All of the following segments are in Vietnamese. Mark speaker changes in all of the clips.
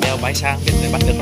Speaker 1: đeo bãi bay sang biết người bắt được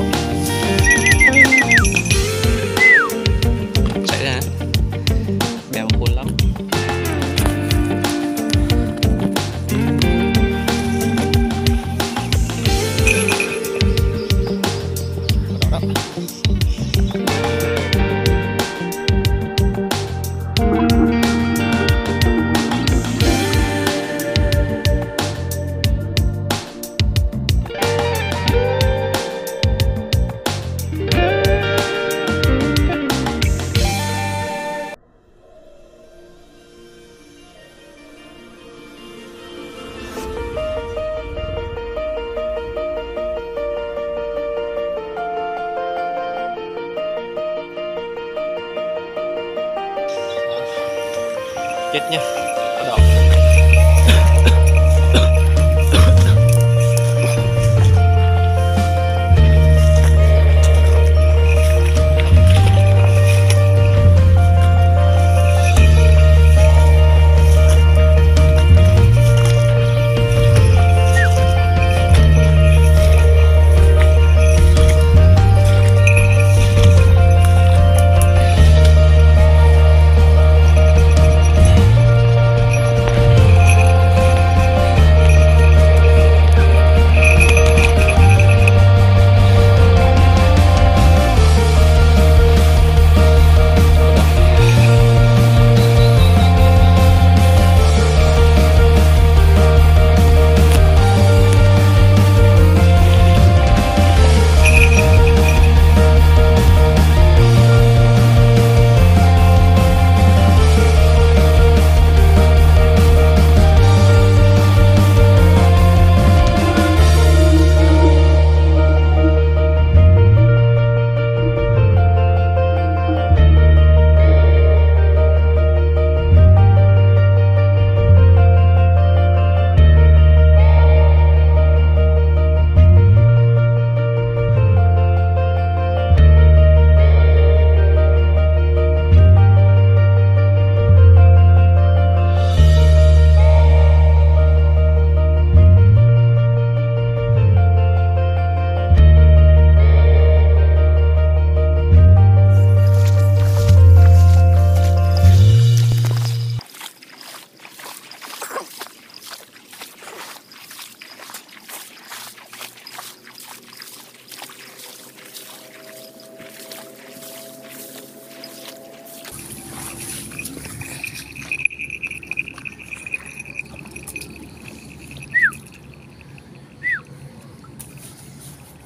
Speaker 1: chết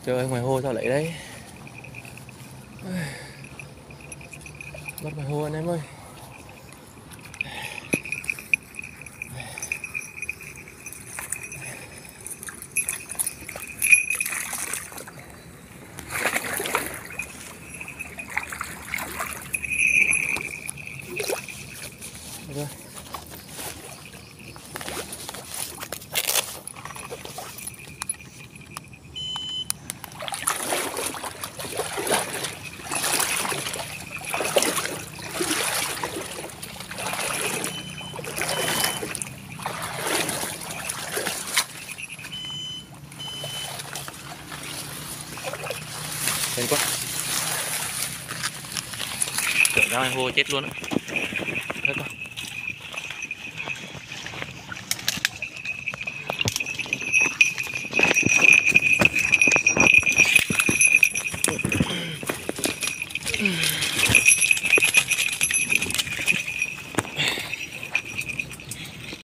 Speaker 1: trời ơi ngoài hồ sao lấy đây mất ngoài hồ anh em ơi. Lên quá tưởng ra ngoài hồ chết luôn á Hết rồi.